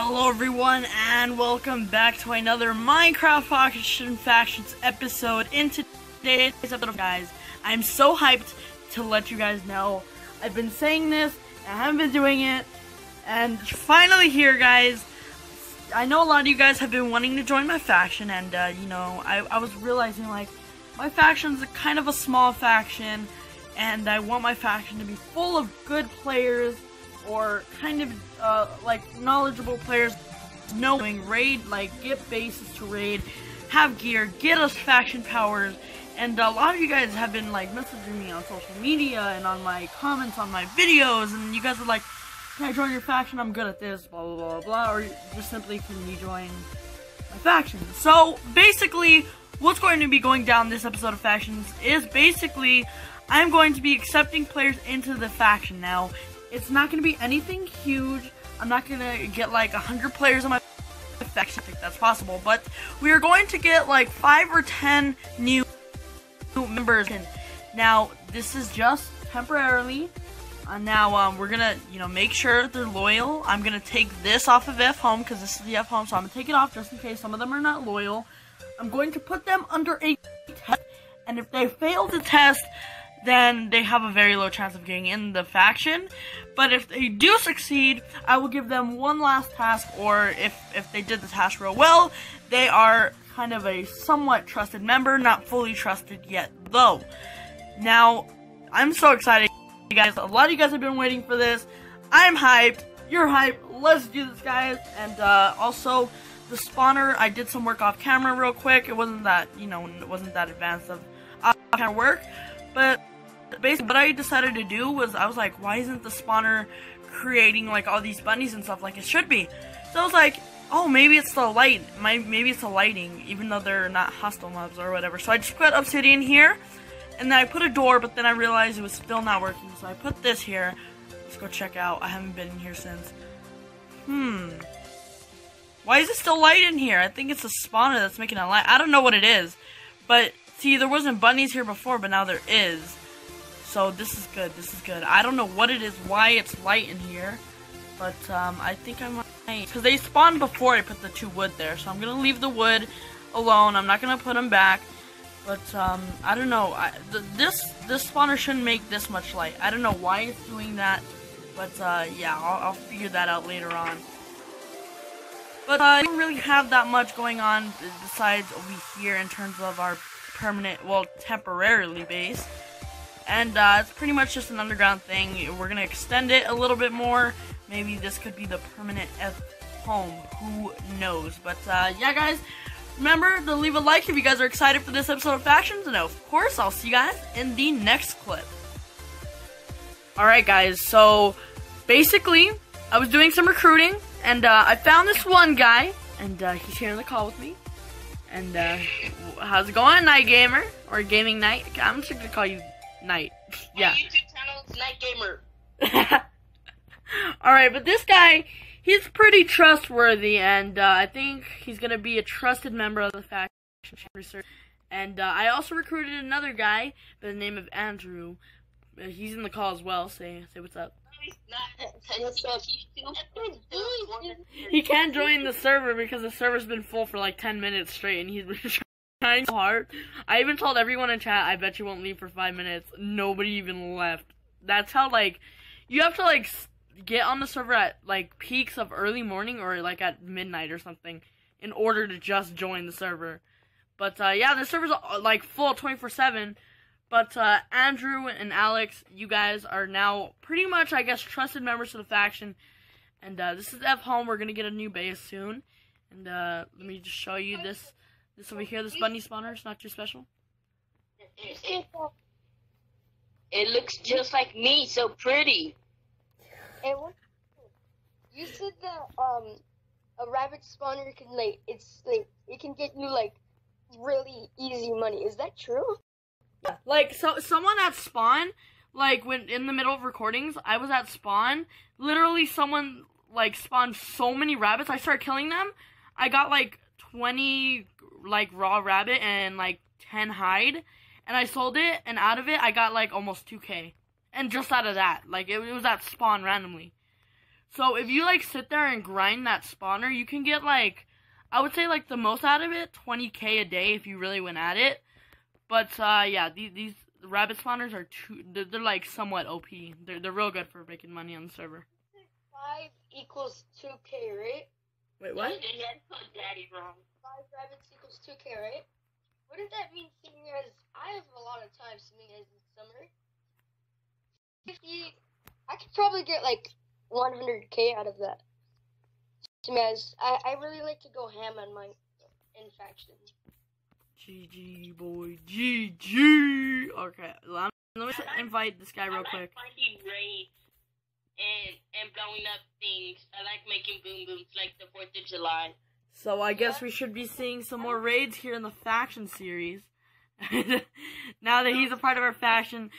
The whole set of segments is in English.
Hello everyone and welcome back to another Minecraft Faction Factions episode. In today's episode, guys, I'm so hyped to let you guys know. I've been saying this, I haven't been doing it, and finally here, guys. I know a lot of you guys have been wanting to join my faction, and uh, you know, I, I was realizing like my faction's a kind of a small faction, and I want my faction to be full of good players or kind of uh, like knowledgeable players knowing raid, like get bases to raid, have gear, get us faction powers, and a lot of you guys have been like messaging me on social media and on my comments on my videos, and you guys are like, can I join your faction? I'm good at this, blah blah blah blah, or just simply can you join my faction? So basically, what's going to be going down this episode of factions is basically I'm going to be accepting players into the faction now. It's not going to be anything huge. I'm not going to get like 100 players on my. I think that's possible. But we are going to get like 5 or 10 new members. And now, this is just temporarily. Uh, now, um, we're going to, you know, make sure they're loyal. I'm going to take this off of F home because this is the F home. So I'm going to take it off just in case some of them are not loyal. I'm going to put them under a test. And if they fail the test, then they have a very low chance of getting in the faction. But if they do succeed, I will give them one last task, or if, if they did the task real well, they are kind of a somewhat trusted member, not fully trusted yet, though. Now, I'm so excited, you guys. A lot of you guys have been waiting for this. I'm hyped. You're hyped. Let's do this, guys. And uh, also, the spawner, I did some work off camera real quick. It wasn't that, you know, it wasn't that advanced of off camera work. But basically what I decided to do was I was like, why isn't the spawner creating like all these bunnies and stuff like it should be? So I was like, oh, maybe it's the light. My, maybe it's the lighting, even though they're not hostile mobs or whatever. So I just put obsidian here, and then I put a door, but then I realized it was still not working. So I put this here. Let's go check out. I haven't been in here since. Hmm. Why is it still light in here? I think it's the spawner that's making it light. I don't know what it is. But, see, there wasn't bunnies here before, but now there is. So this is good, this is good. I don't know what it is, why it's light in here. But um, I think I might, because they spawned before I put the two wood there. So I'm going to leave the wood alone. I'm not going to put them back. But um, I don't know. I, th this this spawner shouldn't make this much light. I don't know why it's doing that. But uh, yeah, I'll, I'll, figure that out later on. But uh, I don't really have that much going on besides over here in terms of our permanent, well, temporarily base and uh, it's pretty much just an underground thing. We're gonna extend it a little bit more. Maybe this could be the permanent F home. Who knows? But uh, yeah, guys, remember to leave a like if you guys are excited for this episode of Factions, and of course, I'll see you guys in the next clip. Alright, guys, so basically, I was doing some recruiting, and uh, I found this one guy, and uh, he's here in the call with me. And uh, how's it going, Night Gamer? Or Gaming Night? I'm just gonna call you Night. yeah. YouTube channel is Night Gamer. Alright, but this guy, he's pretty trustworthy, and uh, I think he's going to be a trusted member of the faction research. And uh, I also recruited another guy by the name of Andrew. Uh, he's in the call as well. Say, say what's up. He can't join the server because the server's been full for like 10 minutes straight, and he's been trying hard. I even told everyone in chat, I bet you won't leave for five minutes. Nobody even left. That's how, like, you have to, like, get on the server at, like, peaks of early morning or, like, at midnight or something in order to just join the server. But, uh, yeah, the server's, uh, like, full 24-7. But, uh, Andrew and Alex, you guys are now pretty much, I guess, trusted members of the faction. And, uh, this is F Home. We're gonna get a new base soon. And, uh, let me just show you this. This over here, this bunny spawner, is not too special. It, looks just like me, so pretty. you said that um a rabbit spawner can like it's like it can get you like really easy money. Is that true? Yeah. Like so someone at spawn, like when in the middle of recordings, I was at spawn, literally someone like spawned so many rabbits, I started killing them. I got like 20 like raw rabbit and like 10 hide and I sold it and out of it I got like almost 2k. And just out of that, like it, it was at spawn randomly. So if you like sit there and grind that spawner, you can get like, I would say like the most out of it, 20k a day if you really went at it. But uh, yeah, these, these rabbit spawners are too, they're, they're like somewhat OP. They're they're real good for making money on the server. Five equals two K, right? Wait, what? they had daddy wrong. Five rabbits equals two K, right? What does that mean, seeing as I have a lot of time seeing as in summer? Fifty, I could probably get like one hundred K out of that. Seeing as I, I really like to go ham on my in faction. GG boy, GG. Okay, let me, let me invite this guy I real like quick. finding raids and and blowing up things. I like making boom booms like the Fourth of July. So I guess we should be seeing some more raids here in the faction series. now that he's a part of our faction.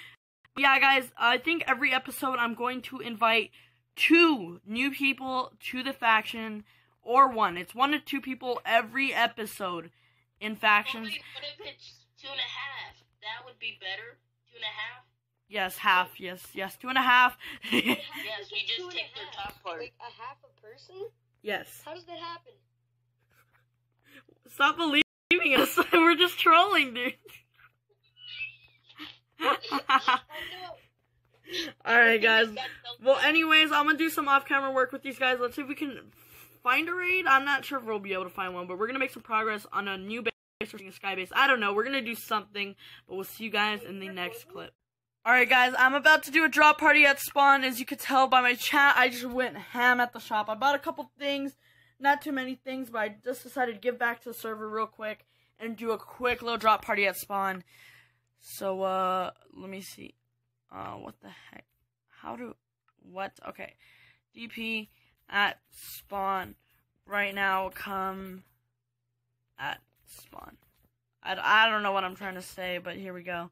Yeah, guys, I think every episode I'm going to invite two new people to the faction, or one. It's one to two people every episode in factions. What if, what if it's two and a half? That would be better. Two and a half. Yes, half. Yes, yes, two and a half. Yes, we just Two take their top part. Like a half a person? yes. How does that happen? Stop believing us. We're just trolling, dude. Alright, guys. Well, anyways, I'm gonna do some off-camera work with these guys. Let's see if we can find a raid. I'm not sure if we'll be able to find one, but we're gonna make some progress on a new base or a sky base. I don't know. We're gonna do something, but we'll see you guys in the next clip. Alright, guys, I'm about to do a drop party at spawn. As you could tell by my chat, I just went ham at the shop. I bought a couple things, not too many things, but I just decided to give back to the server real quick and do a quick little drop party at spawn. So, uh, let me see. Uh, what the heck? How do, what? Okay. DP at spawn right now come at spawn. I, I don't know what I'm trying to say, but here we go.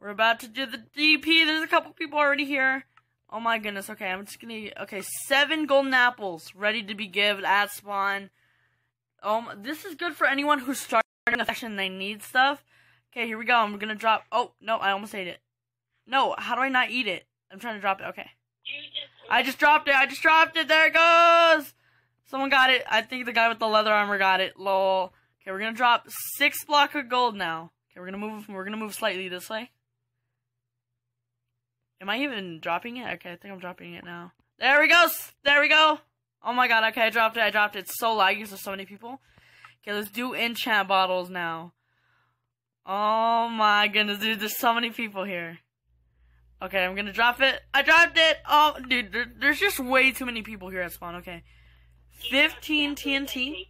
We're about to do the DP. There's a couple people already here. Oh my goodness. Okay, I'm just gonna. Okay, seven golden apples ready to be given at spawn. Um, this is good for anyone who's starting a section and they need stuff. Okay, here we go. I'm gonna drop. Oh no, I almost ate it. No, how do I not eat it? I'm trying to drop it. Okay. I just dropped it. I just dropped it. There it goes. Someone got it. I think the guy with the leather armor got it. Lol. Okay, we're gonna drop six block of gold now. Okay, we're gonna move. We're gonna move slightly this way. Am I even dropping it? Okay, I think I'm dropping it now. There we go. There we go. Oh my god. Okay, I dropped it. I dropped it. It's so laggy because there's so many people. Okay, let's do enchant bottles now. Oh my goodness, dude. There's so many people here. Okay, I'm gonna drop it. I dropped it. Oh, dude, there, there's just way too many people here at spawn. Okay, 15 TNT.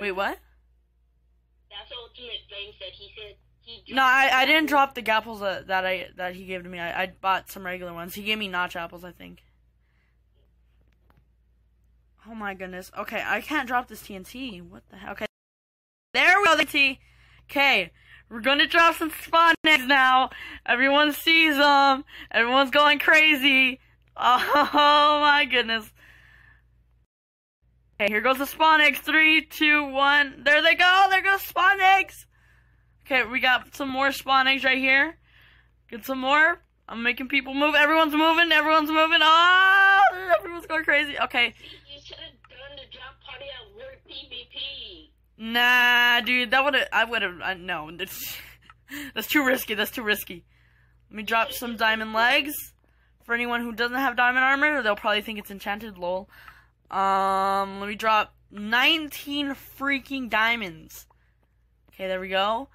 Wait, what? That's the Ultimate Flame said. He said. No, I, I didn't drop the apples that, that I that he gave to me. I, I bought some regular ones. He gave me notch apples, I think. Oh my goodness. Okay, I can't drop this TNT. What the hell? Okay, there we go. The T. Okay, we're gonna drop some spawn eggs now. Everyone sees them. Everyone's going crazy. Oh my goodness. Okay, here goes the spawn eggs. Three, two, one. There they go. There goes spawn eggs. Okay, we got some more spawn eggs right here. Get some more. I'm making people move. Everyone's moving. Everyone's moving. Oh, everyone's going crazy. Okay. You should have done the drop party at Word PvP. Nah, dude, that would have. I would have. Uh, no, that's that's too risky. That's too risky. Let me drop some diamond legs for anyone who doesn't have diamond armor. They'll probably think it's enchanted. Lol. Um, let me drop 19 freaking diamonds. Okay, there we go.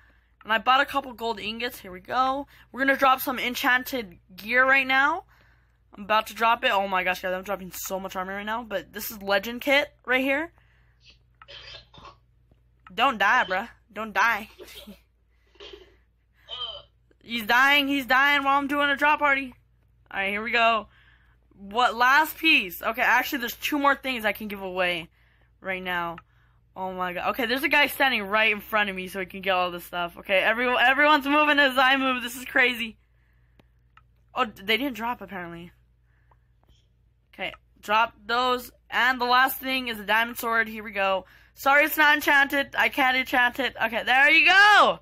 And I bought a couple gold ingots. Here we go. We're gonna drop some enchanted gear right now. I'm about to drop it. Oh my gosh, guys, I'm dropping so much armor right now. But this is legend kit right here. Don't die, bruh. Don't die. He's dying. He's dying while I'm doing a drop party. All right, here we go. What last piece? Okay, actually, there's two more things I can give away right now. Oh my god. Okay, there's a guy standing right in front of me, so he can get all this stuff. Okay, everyone, everyone's moving as I move. This is crazy. Oh, they didn't drop apparently. Okay, drop those. And the last thing is a diamond sword. Here we go. Sorry, it's not enchanted. I can't enchant it. Okay, there you go.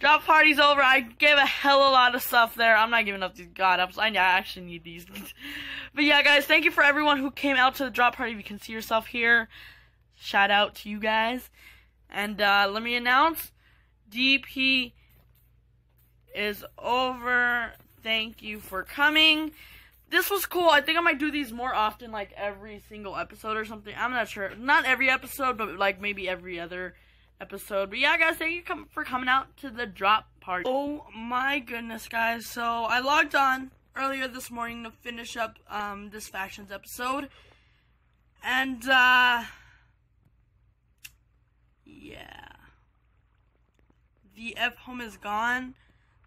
Drop party's over. I gave a hell of a lot of stuff there. I'm not giving up these god ups. I actually need these. but yeah, guys, thank you for everyone who came out to the drop party. You can see yourself here, shout out to you guys. And uh, let me announce, DP is over. Thank you for coming. This was cool. I think I might do these more often, like every single episode or something. I'm not sure. Not every episode, but like maybe every other episode. But yeah, guys, thank you for coming out to the drop party. Oh my goodness, guys. So I logged on earlier this morning to finish up um, this factions episode. And, uh, yeah. The F home is gone.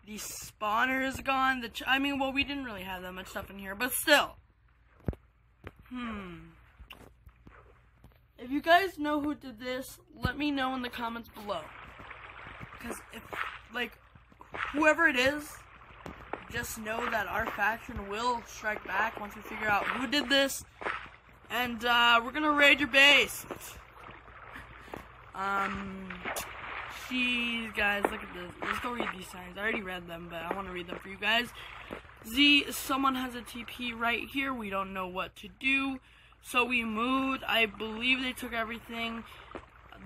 The spawner is gone. The I mean, well, we didn't really have that much stuff in here, but still. Hmm. If you guys know who did this, let me know in the comments below. Because if, like, whoever it is, just know that our faction will strike back once we figure out who did this. And, uh, we're gonna raid your base. Um, jeez, guys, look at this. Let's go read these signs. I already read them, but I want to read them for you guys. Z, someone has a TP right here. We don't know what to do. So we moved. I believe they took everything.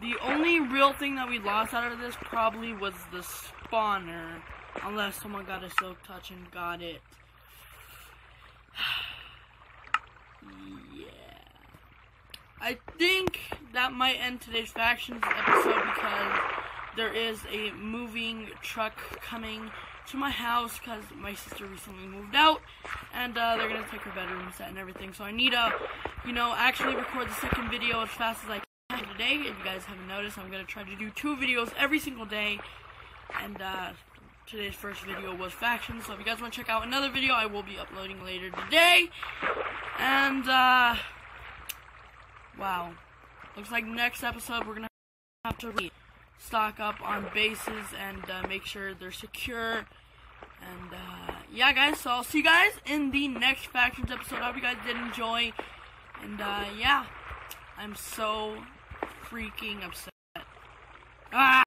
The only real thing that we lost out of this probably was the spawner. Unless someone got a silk touch and got it. I think that might end today's factions episode because there is a moving truck coming to my house because my sister recently moved out and uh, they're gonna take her bedroom set and everything. So I need to, you know, actually record the second video as fast as I can today. If you guys haven't noticed, I'm gonna try to do two videos every single day. And uh, today's first video was factions. So if you guys want to check out another video, I will be uploading later today. And uh, wow, looks like next episode we're gonna have to stock up on bases and uh, make sure they're secure. And uh, yeah, guys, so I'll see you guys in the next Factions episode. I hope you guys did enjoy. And uh, yeah, I'm so freaking upset. Ah!